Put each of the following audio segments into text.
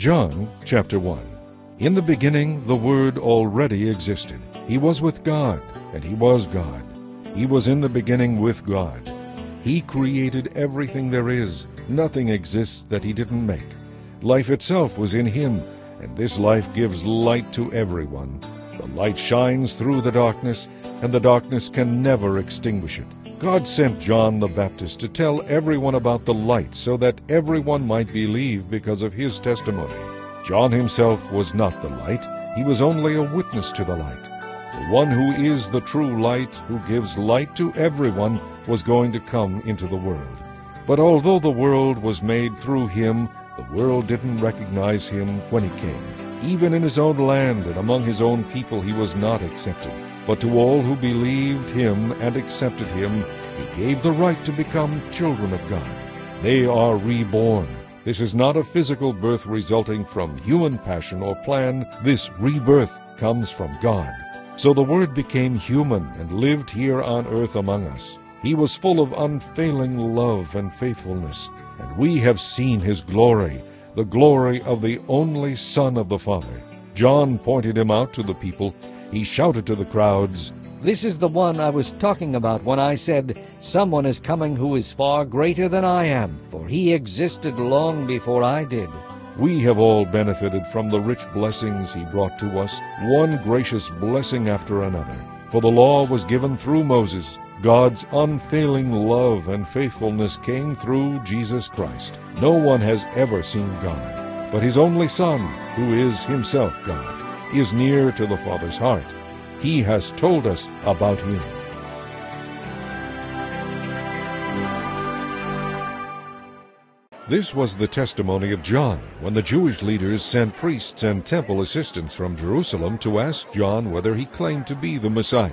John chapter 1 In the beginning the Word already existed. He was with God, and he was God. He was in the beginning with God. He created everything there is. Nothing exists that he didn't make. Life itself was in him, and this life gives light to everyone. The light shines through the darkness, and the darkness can never extinguish it. God sent John the Baptist to tell everyone about the light so that everyone might believe because of his testimony. John himself was not the light, he was only a witness to the light. The one who is the true light, who gives light to everyone, was going to come into the world. But although the world was made through him, the world didn't recognize him when he came. Even in his own land and among his own people he was not accepted. But to all who believed him and accepted him, he gave the right to become children of God. They are reborn. This is not a physical birth resulting from human passion or plan. This rebirth comes from God. So the Word became human and lived here on earth among us. He was full of unfailing love and faithfulness, and we have seen his glory, the glory of the only Son of the Father. John pointed him out to the people. He shouted to the crowds, This is the one I was talking about when I said, Someone is coming who is far greater than I am, for he existed long before I did. We have all benefited from the rich blessings he brought to us, one gracious blessing after another. For the law was given through Moses. God's unfailing love and faithfulness came through Jesus Christ. No one has ever seen God, but his only Son, who is himself God, is near to the Father's heart. He has told us about him. This was the testimony of John when the Jewish leaders sent priests and temple assistants from Jerusalem to ask John whether he claimed to be the Messiah.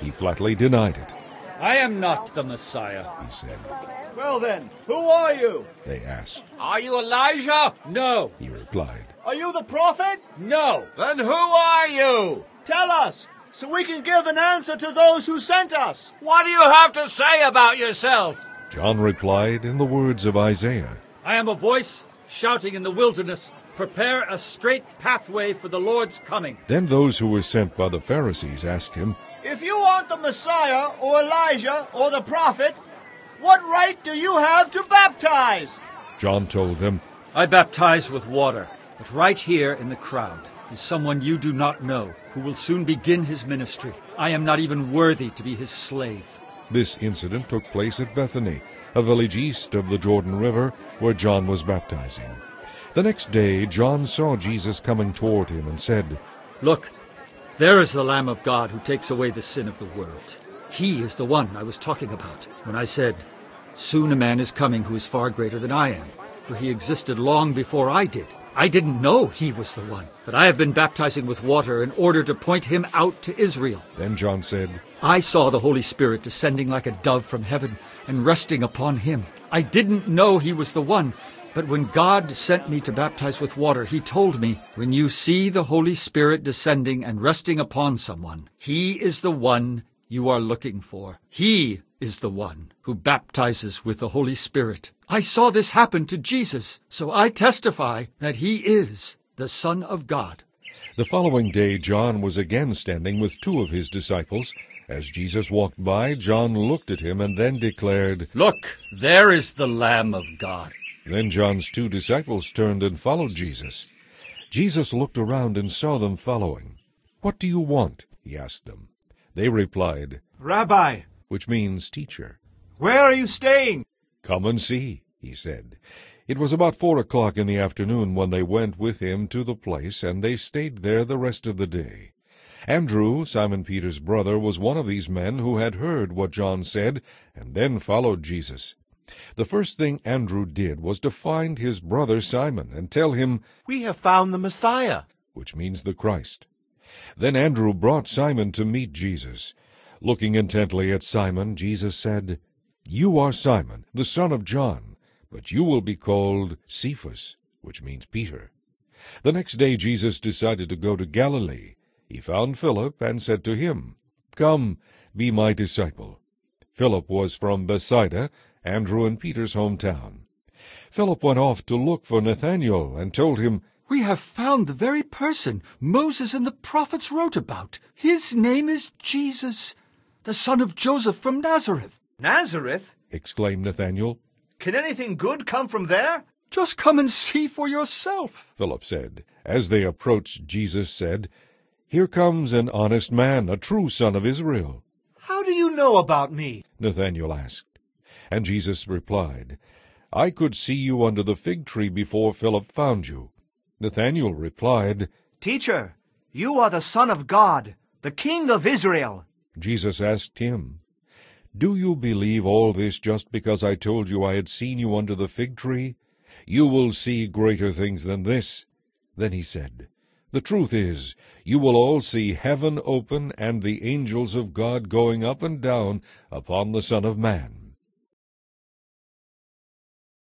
He flatly denied it. I am not the Messiah, he said. Well then, who are you? They asked. Are you Elijah? No. He replied. Are you the prophet? No. Then who are you? Tell us, so we can give an answer to those who sent us. What do you have to say about yourself? John replied in the words of Isaiah. I am a voice shouting in the wilderness, Prepare a straight pathway for the Lord's coming. Then those who were sent by the Pharisees asked him, If you aren't the Messiah, or Elijah, or the prophet, what right do you have to baptize? John told them, I baptize with water, but right here in the crowd is someone you do not know, who will soon begin his ministry. I am not even worthy to be his slave. This incident took place at Bethany, a village east of the Jordan River, where John was baptizing. The next day John saw Jesus coming toward him and said, Look, there is the Lamb of God who takes away the sin of the world. He is the one I was talking about when I said, Soon a man is coming who is far greater than I am, for he existed long before I did. I didn't know he was the one, but I have been baptizing with water in order to point him out to Israel. Then John said, I saw the Holy Spirit descending like a dove from heaven and resting upon him. I didn't know he was the one, but when God sent me to baptize with water, he told me, When you see the Holy Spirit descending and resting upon someone, he is the one you are looking for. He is the one who baptizes with the Holy Spirit. I saw this happen to Jesus, so I testify that he is the Son of God. The following day John was again standing with two of his disciples. As Jesus walked by, John looked at him and then declared, Look, there is the Lamb of God. Then John's two disciples turned and followed Jesus. Jesus looked around and saw them following. What do you want? he asked them. They replied, Rabbi, which means teacher. where are you staying? Come and see, he said. It was about four o'clock in the afternoon when they went with him to the place, and they stayed there the rest of the day. Andrew, Simon Peter's brother, was one of these men who had heard what John said, and then followed Jesus. The first thing Andrew did was to find his brother Simon and tell him, We have found the Messiah. which means the Christ. Then Andrew brought Simon to meet Jesus. Looking intently at Simon, Jesus said, You are Simon, the son of John, but you will be called Cephas, which means Peter. The next day Jesus decided to go to Galilee. He found Philip and said to him, Come, be my disciple. Philip was from Bethsaida, Andrew and Peter's hometown. Philip went off to look for Nathanael and told him, We have found the very person Moses and the prophets wrote about. His name is Jesus, the son of Joseph from Nazareth. Nazareth? exclaimed Nathanael. Can anything good come from there? Just come and see for yourself. Philip said. As they approached, Jesus said, Here comes an honest man, a true son of Israel. How do you know about me? Nathanael asked. And Jesus replied, I could see you under the fig tree before Philip found you. Nathanael replied, Teacher, you are the Son of God, the King of Israel. Jesus asked him, Do you believe all this just because I told you I had seen you under the fig tree? You will see greater things than this. Then he said, The truth is, you will all see heaven open and the angels of God going up and down upon the Son of Man.